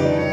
Amen.